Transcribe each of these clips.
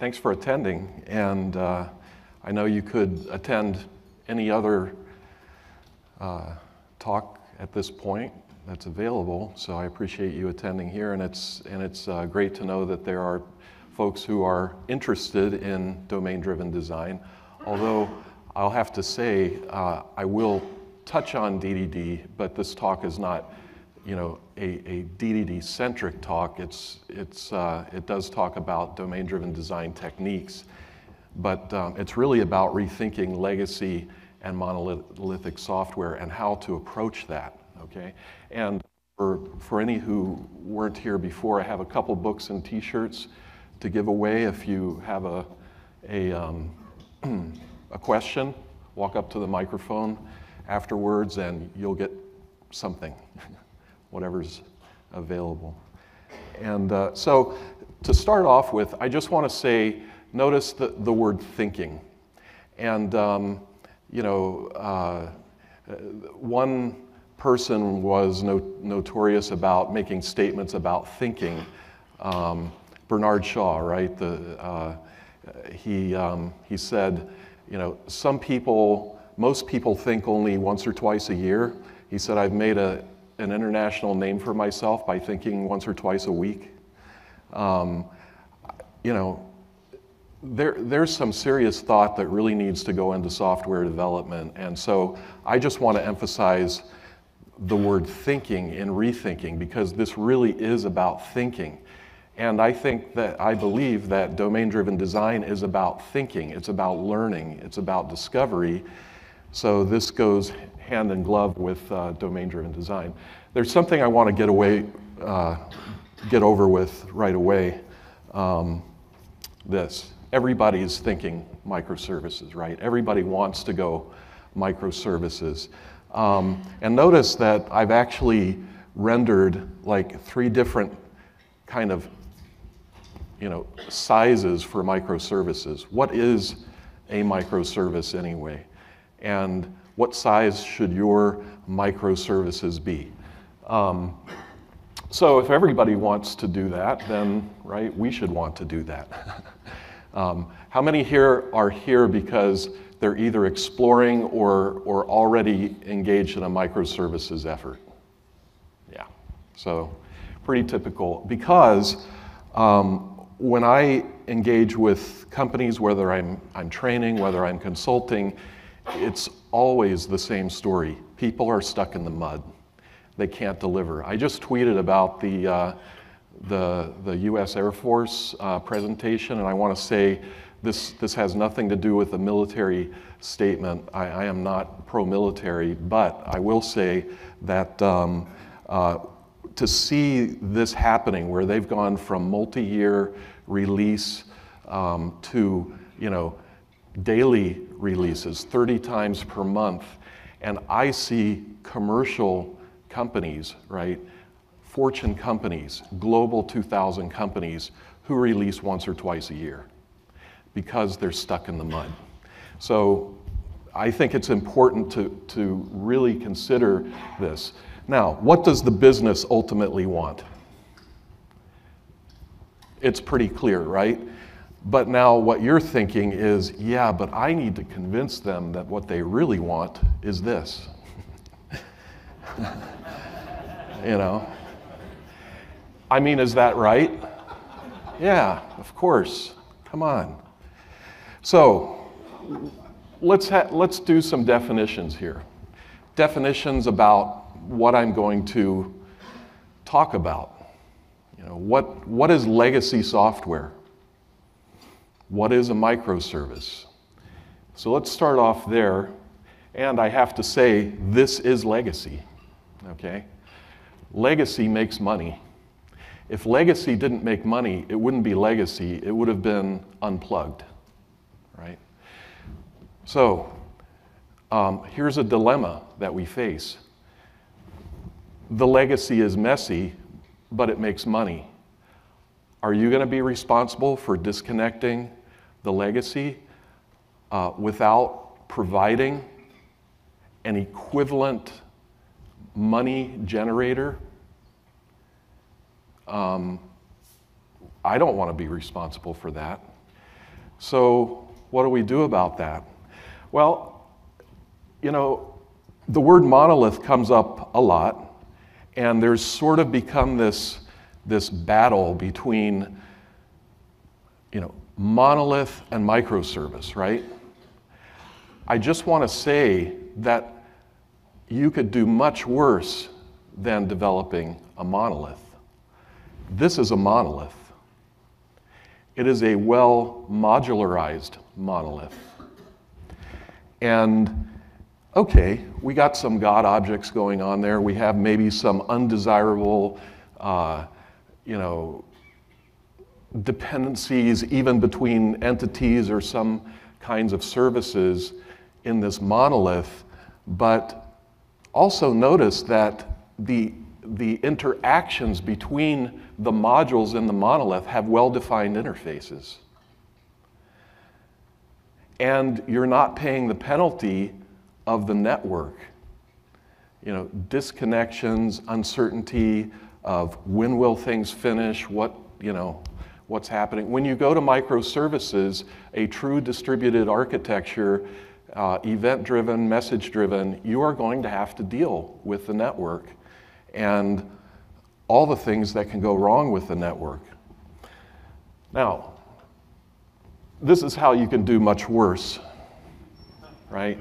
thanks for attending. And uh, I know you could attend any other uh, talk at this point that's available. So I appreciate you attending here, and it's and it's uh, great to know that there are folks who are interested in domain-driven design. Although I'll have to say uh, I will touch on DDD, but this talk is not, you know, a, a DDD-centric talk. It's it's uh, it does talk about domain-driven design techniques, but um, it's really about rethinking legacy and monolithic software and how to approach that. Okay, and for, for any who weren't here before, I have a couple books and T-shirts to give away. If you have a a, um, a question, walk up to the microphone afterwards, and you'll get something, whatever's available. And uh, so, to start off with, I just want to say, notice the, the word thinking, and um, you know, uh, one person was no, notorious about making statements about thinking. Um, Bernard Shaw, right? The, uh, he, um, he said, you know, some people, most people think only once or twice a year. He said, I've made a, an international name for myself by thinking once or twice a week. Um, you know, there, there's some serious thought that really needs to go into software development. And so I just want to emphasize the word thinking and rethinking because this really is about thinking. And I think that I believe that domain driven design is about thinking, it's about learning, it's about discovery. So this goes hand in glove with uh, domain driven design. There's something I want to get away, uh, get over with right away. Um, this everybody's thinking microservices, right? Everybody wants to go microservices. Um, and notice that I've actually rendered like three different kind of you know, sizes for microservices. What is a microservice anyway? And what size should your microservices be? Um, so if everybody wants to do that, then right, we should want to do that. um, how many here are here because they're either exploring or, or already engaged in a microservices effort. Yeah, so pretty typical. Because um, when I engage with companies, whether I'm, I'm training, whether I'm consulting, it's always the same story. People are stuck in the mud. They can't deliver. I just tweeted about the, uh, the, the US Air Force uh, presentation, and I want to say this, this has nothing to do with a military statement. I, I am not pro military, but I will say that um, uh, to see this happening, where they've gone from multi year release um, to, you know, daily releases, 30 times per month, and I see commercial companies, right? Fortune companies, global 2000 companies who release once or twice a year because they're stuck in the mud. So I think it's important to, to really consider this. Now, what does the business ultimately want? It's pretty clear, right? But now what you're thinking is, yeah, but I need to convince them that what they really want is this. you know? I mean, is that right? Yeah, of course. Come on. So let's, ha- let's do some definitions here. Definitions about what I'm going to talk about. You know, what, what is legacy software? What is a microservice? So let's start off there. And I have to say, this is legacy. Okay? Legacy makes money. If legacy didn't make money, it wouldn't be legacy, it would have been unplugged right? So um, here's a dilemma that we face the legacy is messy, but it makes money. Are you going to be responsible for disconnecting the legacy uh, without providing an equivalent money generator? Um, I don't want to be responsible for that. So, what do we do about that? Well, you know, the word monolith comes up a lot, and there's sort of become this, this battle between, you know, monolith and microservice, right? I just want to say that you could do much worse than developing a monolith. This is a monolith. It is a well modularized monolith. And okay, we got some God objects going on there. We have maybe some undesirable, uh, you know, dependencies even between entities or some kinds of services in this monolith. But also notice that the, the interactions between the modules in the monolith have well defined interfaces. And you're not paying the penalty of the network. You know, disconnections, uncertainty of when will things finish, what, you know, what's happening. When you go to microservices, a true distributed architecture, uh, event driven, message driven, you are going to have to deal with the network and all the things that can go wrong with the network. Now, this is how you can do much worse, right?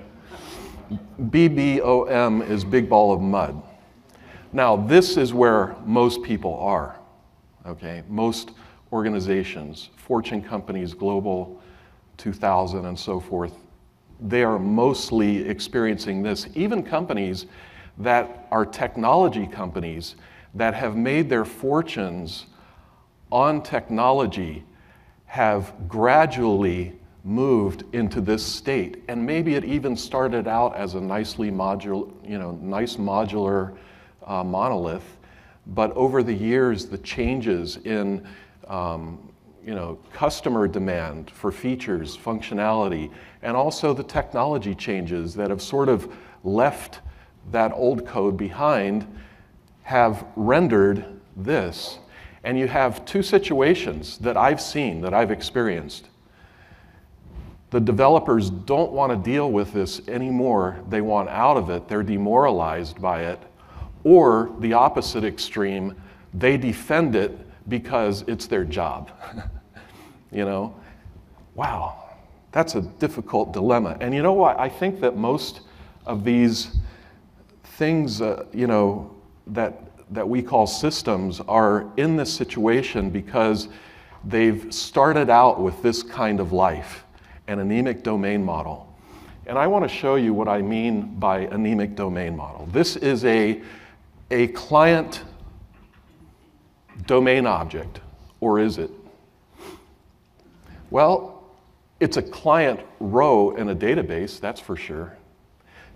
BBOM is big ball of mud. Now, this is where most people are, okay? Most organizations, Fortune companies, Global 2000, and so forth, they are mostly experiencing this. Even companies that are technology companies that have made their fortunes on technology have gradually moved into this state. And maybe it even started out as a nicely modular, you know, nice modular uh, monolith, but over the years, the changes in um, you know, customer demand for features, functionality, and also the technology changes that have sort of left that old code behind have rendered this. And you have two situations that I've seen, that I've experienced. The developers don't want to deal with this anymore. They want out of it. They're demoralized by it. Or the opposite extreme, they defend it because it's their job. you know? Wow, that's a difficult dilemma. And you know what? I think that most of these things, uh, you know, that, that we call systems are in this situation because they've started out with this kind of life, an anemic domain model. And I want to show you what I mean by anemic domain model. This is a, a client domain object, or is it? Well, it's a client row in a database, that's for sure,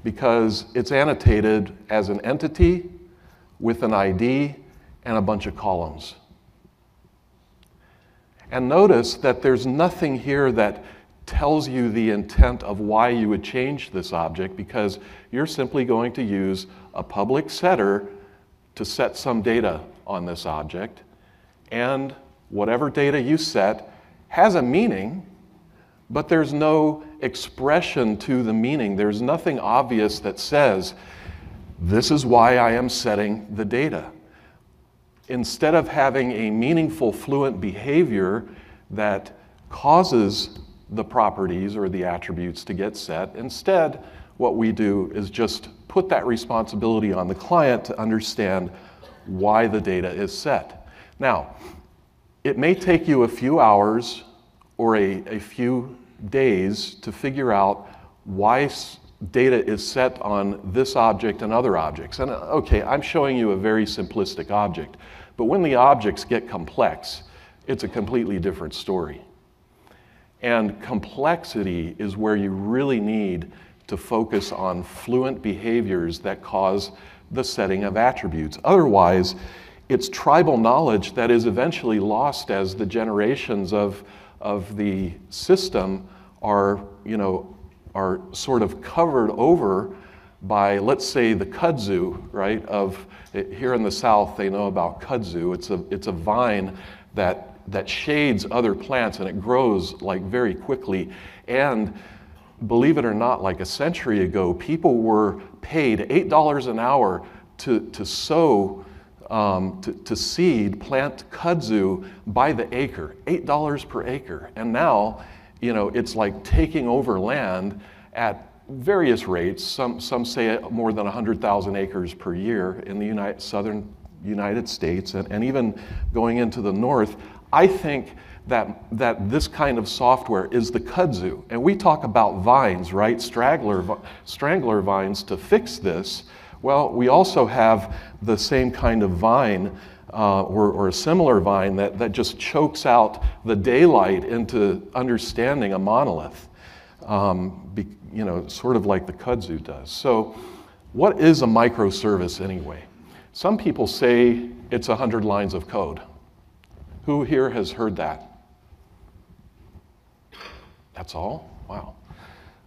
because it's annotated as an entity with an ID and a bunch of columns. And notice that there's nothing here that tells you the intent of why you would change this object because you're simply going to use a public setter to set some data on this object. And whatever data you set has a meaning, but there's no expression to the meaning. There's nothing obvious that says, this is why I am setting the data. Instead of having a meaningful, fluent behavior that causes the properties or the attributes to get set, instead, what we do is just put that responsibility on the client to understand why the data is set. Now, it may take you a few hours or a, a few days to figure out why data is set on this object and other objects. And uh, okay, I'm showing you a very simplistic object, but when the objects get complex, it's a completely different story. And complexity is where you really need to focus on fluent behaviors that cause the setting of attributes. Otherwise, it's tribal knowledge that is eventually lost as the generations of, of the system are, you know, are sort of covered over by, let's say, the kudzu, right? Of here in the South, they know about kudzu. It's a, it's a vine that that shades other plants and it grows like very quickly. And believe it or not, like a century ago, people were paid $8 an hour to, to sow, um, to, to seed, plant kudzu by the acre, $8 per acre. And now, you know, it's like taking over land at various rates. Some, some say more than 100,000 acres per year in the United, southern United States and, and even going into the north. I think that, that this kind of software is the kudzu. And we talk about vines, right? Straggler, strangler vines to fix this. Well, we also have the same kind of vine uh, or, or, a similar vine that, that just chokes out the daylight into understanding a monolith, um, be, you know, sort of like the kudzu does. So, what is a microservice anyway? Some people say it's 100 lines of code. Who here has heard that? That's all? Wow.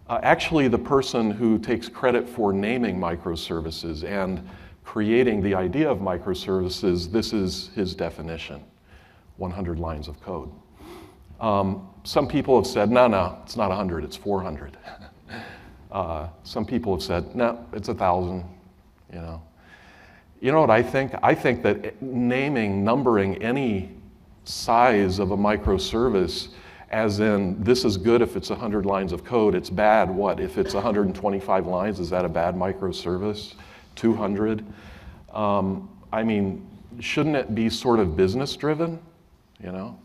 Uh, actually, the person who takes credit for naming microservices and creating the idea of microservices, this is his definition 100 lines of code. Um, some people have said, no, no, it's not 100, it's 400. uh, some people have said, no, it's 1,000, you know. You know what I think? I think that naming, numbering any size of a microservice as in this is good if it's 100 lines of code it's bad what? If it's 125 lines is that a bad microservice? 200 um, i mean shouldn't it be sort of business driven you know?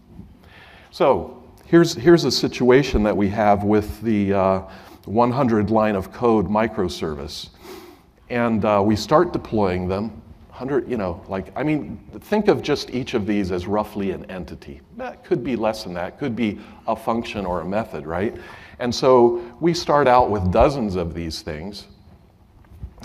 So here's, here's a situation that we have with the uh, 100 line of code microservice. And uh, we start deploying them 100, you know, like, I mean, think of just each of these as roughly an entity. That could be less than that, could be a function or a method, right? And so we start out with dozens of these things.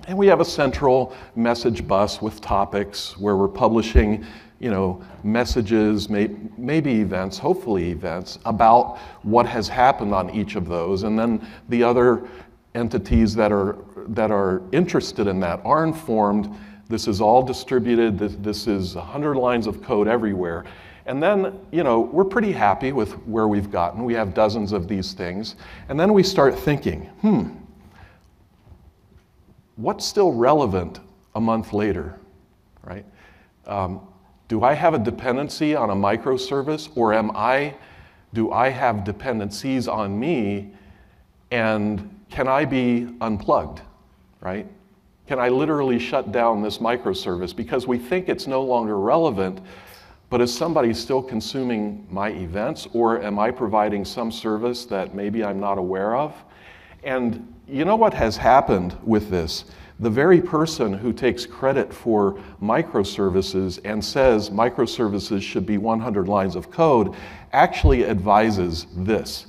And we have a central message bus with topics where we're publishing, you know, messages, may, maybe events, hopefully events, about what has happened on each of those. And then the other entities that are, that are interested in that are informed this is all distributed. This, this is 100 lines of code everywhere. And then, you know, we're pretty happy with where we've gotten. We have dozens of these things. And then we start thinking, hmm, what's still relevant a month later, right? Um, do I have a dependency on a microservice or am I, do I have dependencies on me and can I be unplugged, right? Can I literally shut down this microservice because we think it's no longer relevant, but is somebody still consuming my events or am I providing some service that maybe I'm not aware of? And you know what has happened with this? The very person who takes credit for microservices and says microservices should be 100 lines of code actually advises this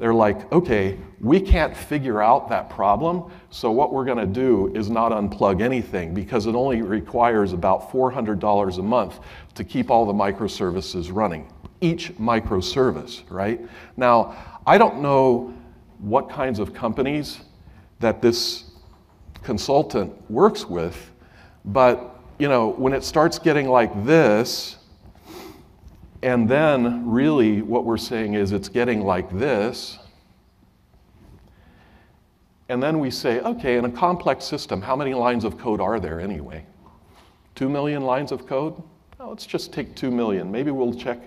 they're like, okay, we can't figure out that problem, so what we're going to do is not unplug anything because it only requires about $400 a month to keep all the microservices running, each microservice, right? Now, I don't know what kinds of companies that this consultant works with, but you know, when it starts getting like this, and then, really, what we're saying is it's getting like this. And then we say, okay, in a complex system, how many lines of code are there anyway? Two million lines of code? Well, let's just take two million. Maybe we'll check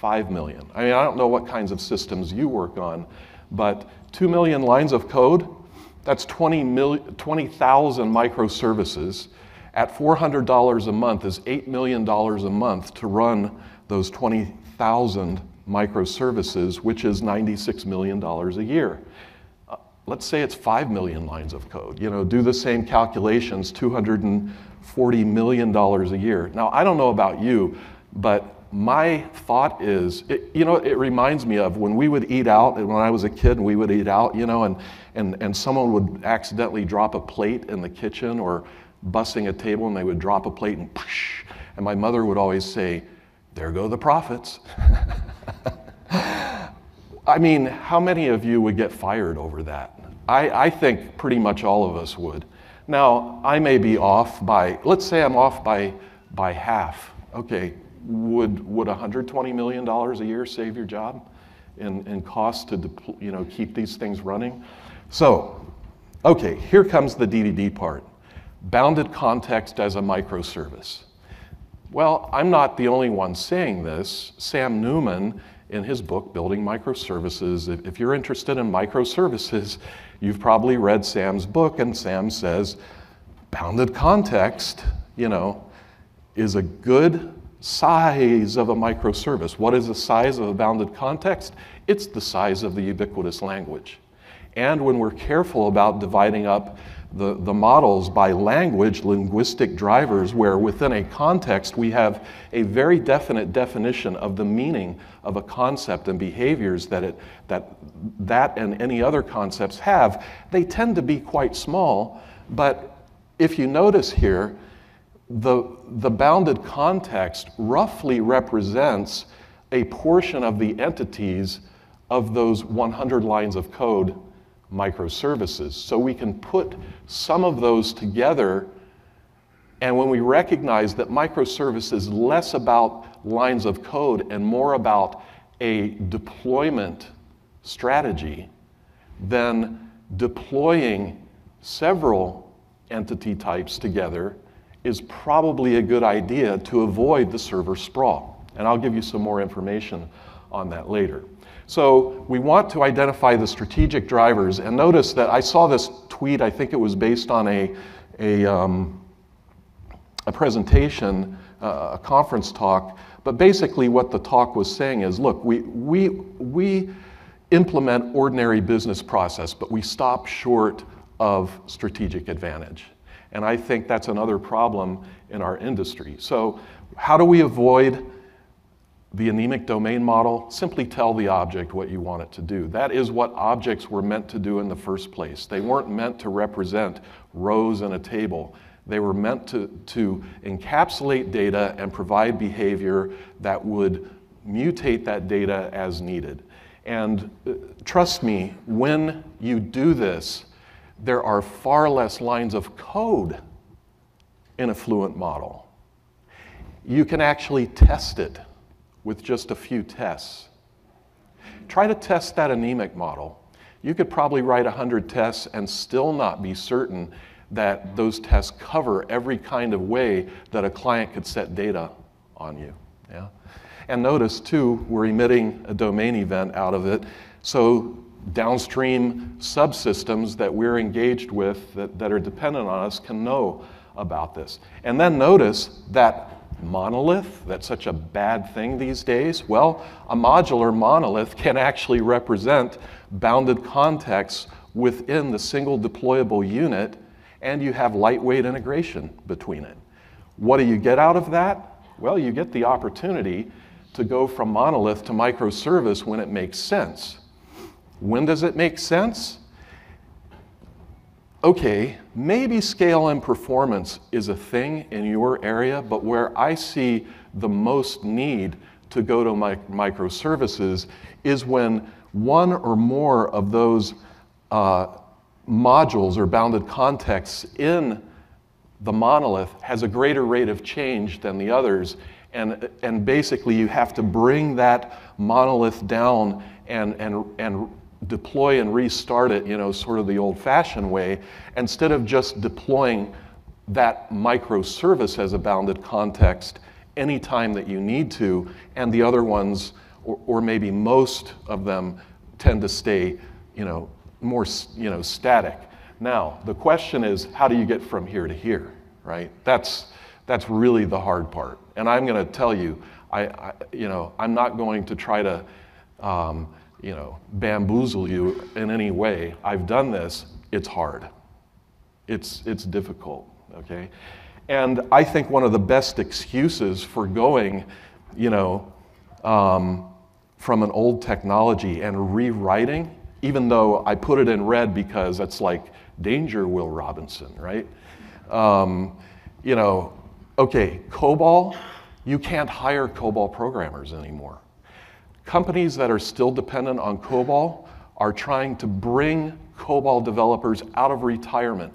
five million. I mean, I don't know what kinds of systems you work on, but two million lines of code, that's 20,000 20, microservices. At $400 a month is $8 million a month to run those 20,000 microservices, which is $96 million a year. Uh, let's say it's 5 million lines of code. You know, do the same calculations, $240 million a year. Now, I don't know about you, but my thought is, it, you know, it reminds me of when we would eat out, and when I was a kid and we would eat out, you know, and, and, and someone would accidentally drop a plate in the kitchen or bussing a table and they would drop a plate and, and my mother would always say, there go the profits. I mean, how many of you would get fired over that? I, I think pretty much all of us would. Now, I may be off by, let's say I'm off by, by half. Okay, would, would $120 million a year save your job in, in cost to depl- you know, keep these things running? So, okay, here comes the DDD part bounded context as a microservice. Well, I'm not the only one saying this. Sam Newman, in his book, Building Microservices, if, you're interested in microservices, you've probably read Sam's book, and Sam says bounded context, you know, is a good size of a microservice. What is the size of a bounded context? It's the size of the ubiquitous language. And when we're careful about dividing up the, the models by language, linguistic drivers, where within a context we have a very definite definition of the meaning of a concept and behaviors that it, that, that and any other concepts have, they tend to be quite small. But if you notice here, the, the bounded context roughly represents a portion of the entities of those 100 lines of code microservices. So we can put some of those together. And when we recognize that microservice is less about lines of code and more about a deployment strategy, then deploying several entity types together is probably a good idea to avoid the server sprawl. And I'll give you some more information on that later. So we want to identify the strategic drivers. And notice that I saw this tweet, I think it was based on a, a, um, a presentation, uh, a conference talk. But basically, what the talk was saying is look, we, we, we implement ordinary business process, but we stop short of strategic advantage. And I think that's another problem in our industry. So, how do we avoid the anemic domain model, simply tell the object what you want it to do. That is what objects were meant to do in the first place. They weren't meant to represent rows in a table. They were meant to, to encapsulate data and provide behavior that would mutate that data as needed. And uh, trust me, when you do this, there are far less lines of code in a fluent model. You can actually test it with just a few tests. Try to test that anemic model. You could probably write 100 tests and still not be certain that those tests cover every kind of way that a client could set data on you. Yeah? And notice too, we're emitting a domain event out of it. So downstream subsystems that we're engaged with that, that are dependent on us can know about this. And then notice that monolith that's such a bad thing these days? Well, a modular monolith can actually represent bounded contexts within the single deployable unit, and you have lightweight integration between it. What do you get out of that? Well, you get the opportunity to go from monolith to microservice when it makes sense. When does it make sense? Okay, maybe scale and performance is a thing in your area, but where I see the most need to go to microservices is when one or more of those uh, modules or bounded contexts in the monolith has a greater rate of change than the others. And, and basically, you have to bring that monolith down and, and, and deploy and restart it, you know, sort of the old fashioned way, instead of just deploying that microservice as a bounded context anytime that you need to, and the other ones, or, or maybe most of them, tend to stay, you know, more, you know, static. Now, the question is, how do you get from here to here, right? That's, that's really the hard part. And I'm going to tell you, I, I, you know, I'm not going to try to, um, you know, bamboozle you in any way. I've done this, it's hard. It's, it's difficult, okay? And I think one of the best excuses for going, you know, um, from an old technology and rewriting, even though I put it in red because it's like danger, Will Robinson, right? Um, you know, okay, COBOL, you can't hire COBOL programmers anymore. Companies that are still dependent on COBOL are trying to bring COBOL developers out of retirement,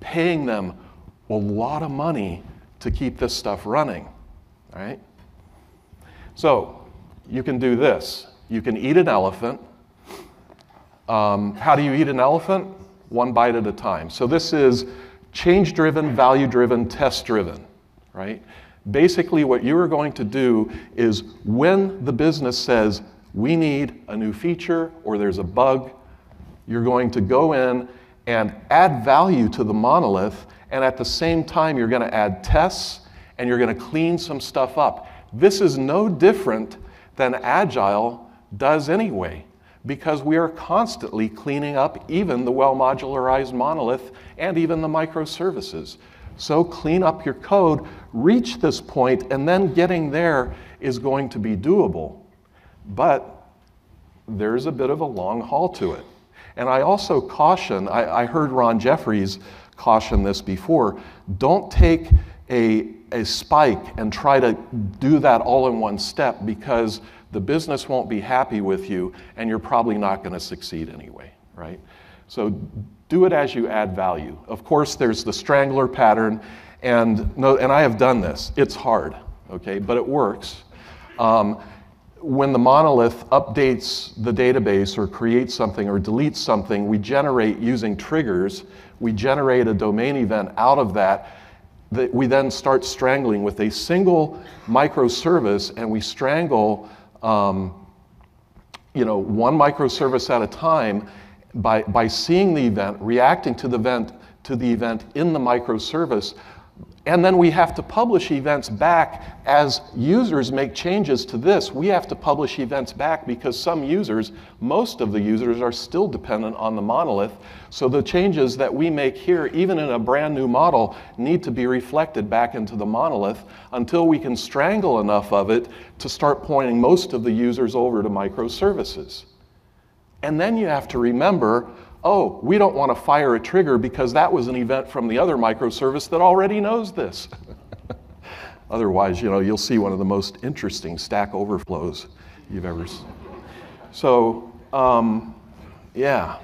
paying them a lot of money to keep this stuff running, right? So you can do this. You can eat an elephant. Um, how do you eat an elephant? One bite at a time. So this is change driven, value driven, test driven, right? Basically, what you are going to do is when the business says, we need a new feature or there's a bug, you're going to go in and add value to the monolith, and at the same time, you're going to add tests and you're going to clean some stuff up. This is no different than Agile does anyway, because we are constantly cleaning up even the well modularized monolith and even the microservices. So clean up your code, reach this point, and then getting there is going to be doable. But there's a bit of a long haul to it. And I also caution, I, I heard Ron Jeffries caution this before, don't take a, a spike and try to do that all in one step because the business won't be happy with you and you're probably not going to succeed anyway, right? So do it as you add value. Of course, there's the strangler pattern, and, no, and I have done this. It's hard, okay, but it works. Um, when the monolith updates the database or creates something or deletes something, we generate using triggers, we generate a domain event out of that that we then start strangling with a single microservice and we strangle um, you know, one microservice at a time by, by seeing the event, reacting to the event, to the event in the microservice, and then we have to publish events back as users make changes to this. We have to publish events back because some users, most of the users, are still dependent on the monolith. So the changes that we make here, even in a brand new model, need to be reflected back into the monolith until we can strangle enough of it to start pointing most of the users over to microservices. And then you have to remember oh, we don't want to fire a trigger because that was an event from the other microservice that already knows this. Otherwise, you know, you'll see one of the most interesting Stack Overflows you've ever seen. So, um, yeah.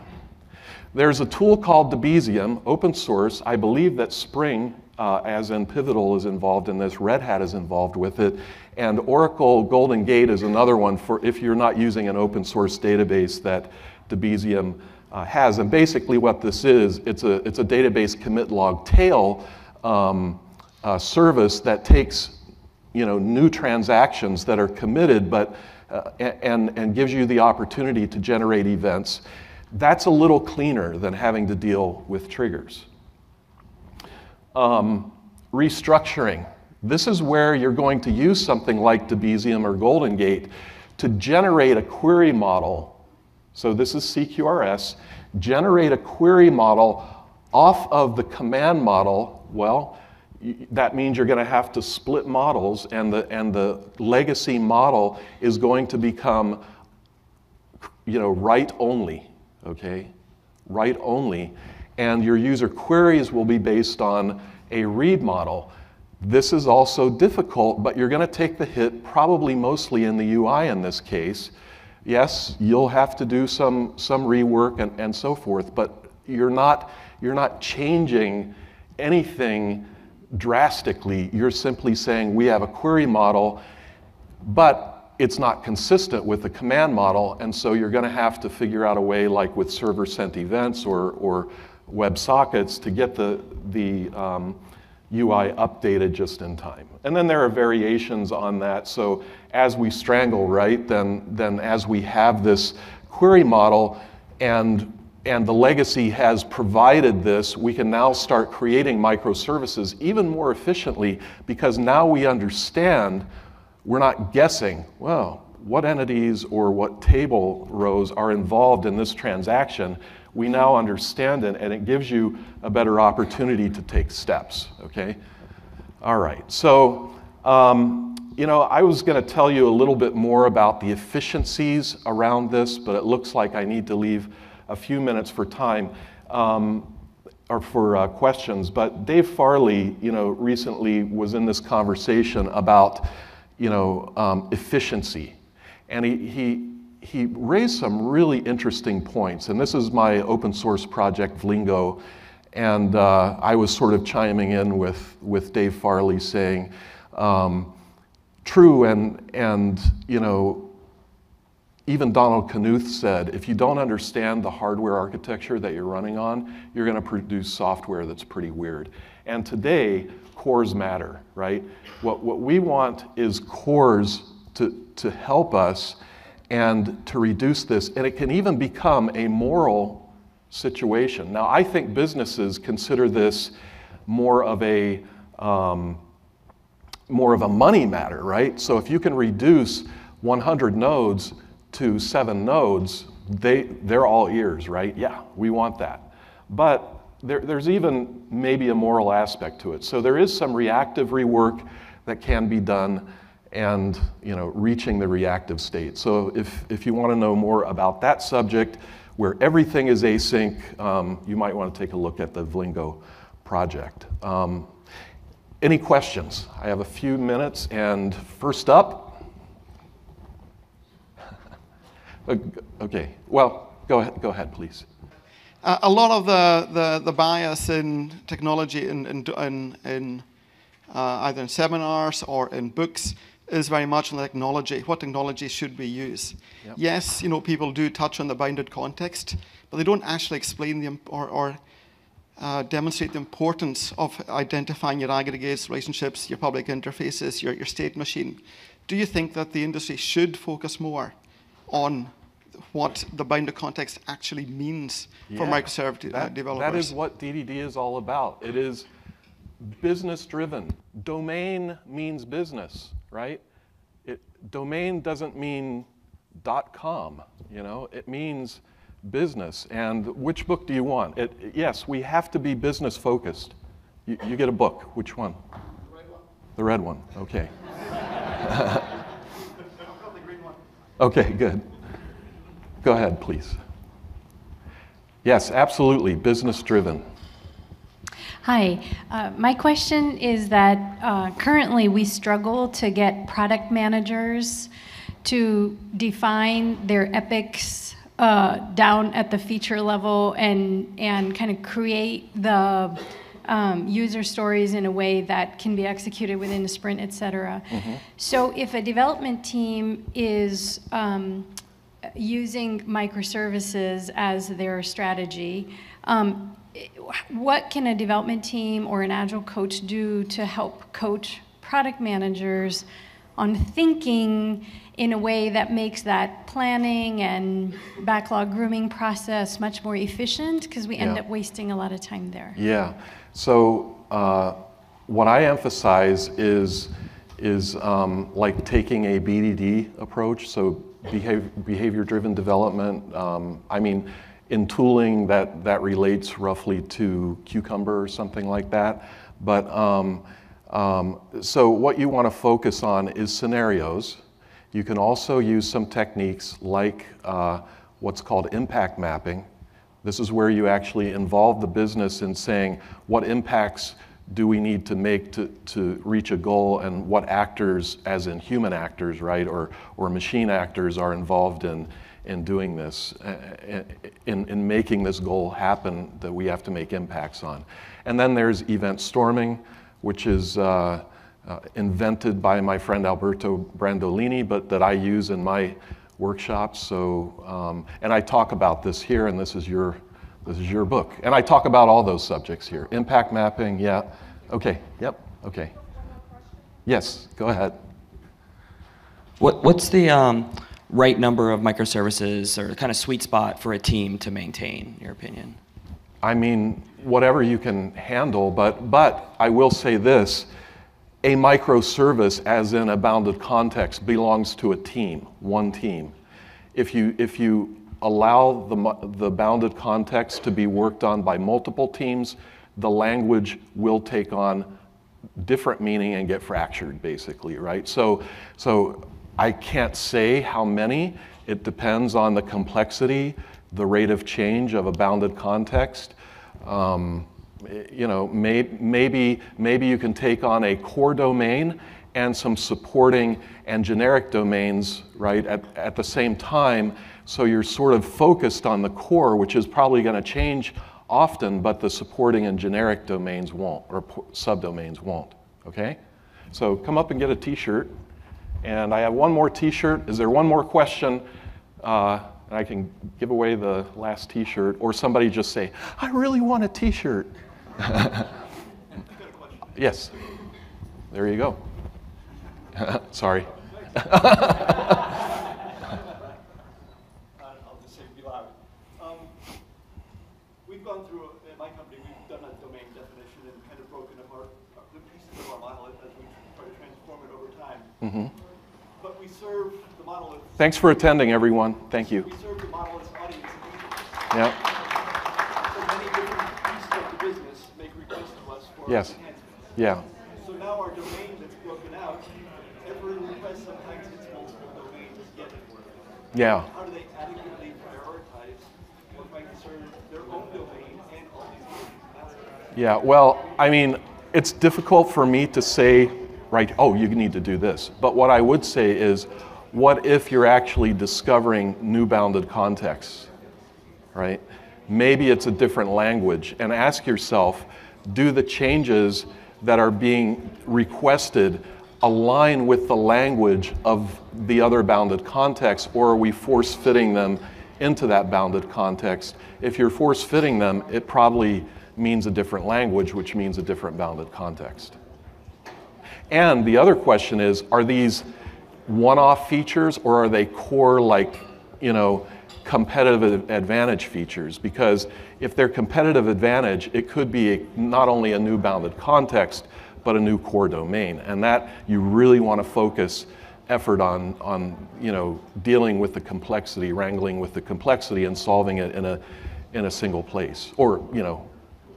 There's a tool called Debezium, open source. I believe that Spring, uh, as in Pivotal, is involved in this. Red Hat is involved with it. And Oracle Golden Gate is another one for if you're not using an open source database that Debezium uh, has. And basically, what this is, it's a, it's a database commit log tail um, uh, service that takes you know, new transactions that are committed but, uh, and, and gives you the opportunity to generate events. That's a little cleaner than having to deal with triggers. Um, restructuring. This is where you're going to use something like Debezium or Golden Gate to generate a query model so this is CQRS. Generate a query model off of the command model. Well, that means you're going to have to split models, and the, and the legacy model is going to become, you know, write only, okay? Write only. And your user queries will be based on a read model. This is also difficult, but you're going to take the hit probably mostly in the UI in this case yes, you'll have to do some, some rework and, and so forth, but you're not, you're not changing anything drastically. You're simply saying we have a query model, but it's not consistent with the command model, and so you're going to have to figure out a way, like with server sent events or, or WebSockets, to get the, the um, UI updated just in time. And then there are variations on that. So as we strangle, right, then, then as we have this query model and, and the legacy has provided this, we can now start creating microservices even more efficiently because now we understand we're not guessing, well, what entities or what table rows are involved in this transaction we now understand it and it gives you a better opportunity to take steps, okay? All right, so, um, you know, I was gonna tell you a little bit more about the efficiencies around this, but it looks like I need to leave a few minutes for time. Um, or for uh, questions, but Dave Farley, you know, recently was in this conversation about, you know, um, efficiency, and he, he he raised some really interesting points. And this is my open source project, Vlingo. And uh, I was sort of chiming in with, with Dave Farley saying, um, true, and, and you know, even Donald Knuth said, if you don't understand the hardware architecture that you're running on, you're going to produce software that's pretty weird. And today, cores matter, right? What, what we want is cores to, to help us and to reduce this. And it can even become a moral situation. Now, I think businesses consider this more of a um, more of a money matter, right? So if you can reduce 100 nodes to seven nodes, they, they're all ears, right? Yeah, we want that. But there, there's even maybe a moral aspect to it. So there is some reactive rework that can be done and you know, reaching the reactive state. So if, if you want to know more about that subject, where everything is async, um, you might want to take a look at the Vlingo project. Um, any questions? I have a few minutes, and first up. okay, well, go ahead, go ahead please. Uh, a lot of the, the, the, bias in technology in, in, in, in uh, either in seminars or in books is very much on the technology. What technology should we use? Yep. Yes, you know, people do touch on the bounded context, but they don't actually explain the, or, or uh, demonstrate the importance of identifying your aggregates, relationships, your public interfaces, your, your state machine. Do you think that the industry should focus more on what the bounded context actually means yeah, for microservice that, developers. That is what DDD is all about. It is business driven. Domain means business, right? It, domain doesn't mean dot .com, you know, it means business. And which book do you want? It, yes, we have to be business focused. You, you get a book. Which one? The red one. The red one, okay. okay, good. Go ahead, please. Yes, absolutely, business driven. Hi, uh, my question is that uh, currently we struggle to get product managers to define their epics uh, down at the feature level and, and kind of create the um, user stories in a way that can be executed within a sprint, et cetera. Mm-hmm. So if a development team is um, using microservices as their strategy. Um, what can a development team or an agile coach do to help coach product managers on thinking in a way that makes that planning and backlog grooming process much more efficient because we end yeah. up wasting a lot of time there. Yeah. So uh, what I emphasize is is um, like taking a BDD approach. So behavior driven development. Um, I mean, in tooling, that, that relates roughly to Cucumber or something like that. But um, um, so, what you want to focus on is scenarios. You can also use some techniques like uh, what's called impact mapping. This is where you actually involve the business in saying what impacts do we need to make to, to reach a goal and what actors, as in human actors, right, or, or machine actors, are involved in, in doing this, uh, uh, in, in making this goal happen that we have to make impacts on. And then there's event storming, which is uh, uh, invented by my friend Alberto Brandolini, but that I use in my workshops. So, um, and I talk about this here, and this is your this is your book. And I talk about all those subjects here. Impact mapping, yeah. Okay, yep, okay. Yes, go ahead. What, what's the um, right number of microservices or kind of sweet spot for a team to maintain, in your opinion? I mean, whatever you can handle, but, but I will say this a microservice, as in a bounded context, belongs to a team, one team. If you, if you allow the, the bounded context to be worked on by multiple teams, the language will take on different meaning and get fractured, basically, right? So, so I can't say how many. It depends on the complexity, the rate of change of a bounded context. Um, you know, may, maybe, maybe you can take on a core domain and some supporting and generic domains, right, at, at the same time so you're sort of focused on the core, which is probably going to change often, but the supporting and generic domains won't, or subdomains won't. Okay? So come up and get a t shirt And I have one more T-shirt. Is there one more question? Uh, and I can give away the last T-shirt, or somebody just say, "I really want a T-shirt." yes. There you go. Sorry. I'll just say be loud. Um, we've gone through, in my company, we've done a domain definition and kind of broken apart the pieces of our monolith as we try to transform it over time. But we serve the monolith, Thanks for attending, everyone. Thank you. we serve the monolith's audience of users. Yeah. So many different pieces of the business make requests to us for Yes. Yeah. So now our domain that's broken out, every request sometimes hits multiple domains yet. Yeah. How do they adequately prioritize what might serve their own domain and all these? Yeah, well, I mean, it's difficult for me to say, right, oh, you need to do this. But what I would say is, what if you're actually discovering new bounded contexts, right? Maybe it's a different language. And ask yourself, do the changes that are being requested align with the language of the other bounded context, or are we force fitting them into that bounded context? If you're force fitting them, it probably means a different language, which means a different bounded context. And the other question is are these one off features or are they core, like, you know, competitive advantage features? Because if they're competitive advantage, it could be a, not only a new bounded context, but a new core domain. And that you really want to focus effort on, on you know, dealing with the complexity, wrangling with the complexity, and solving it in a, in a single place, or you know,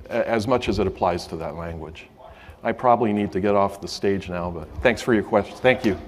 as much as it applies to that language. I probably need to get off the stage now, but thanks for your questions. Thank you.